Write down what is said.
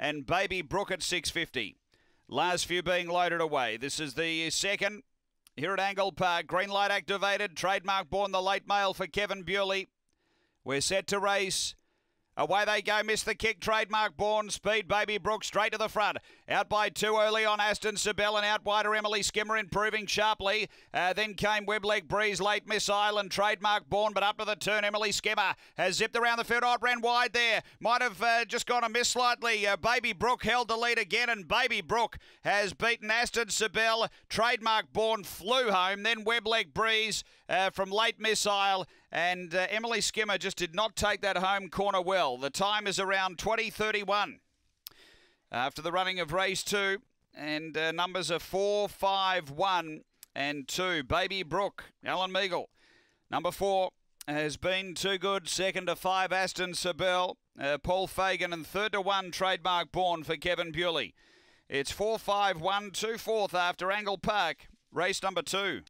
and Baby Brook at 650. Last few being loaded away. This is the second here at Angle Park. Green light activated. Trademark born the late mail for Kevin Bewley. We're set to race. Away they go, miss the kick, trademark born, speed, Baby Brook straight to the front. Out by two early on Aston Sibel and out wider Emily Skimmer improving sharply. Uh, then came Webleg Breeze, late Miss Island, trademark born, but up to the turn, Emily Skimmer has zipped around the field. Oh, it ran wide there. Might have uh, just gone a miss slightly. Uh, Baby Brook held the lead again, and Baby Brook has beaten Aston Sibel. Trademark born flew home. Then Webleg Breeze uh, from late Miss Isle. And uh, Emily Skimmer just did not take that home corner well. The time is around 20.31 after the running of race two. And uh, numbers are 4, 5, 1 and 2. Baby Brook, Alan Meagle. Number 4 has been too good. Second to 5, Aston Sabell. Uh, Paul Fagan and third to 1, Trademark Born for Kevin Bewley. It's 4, 5, 1, 2 fourth after Angle Park. Race number two.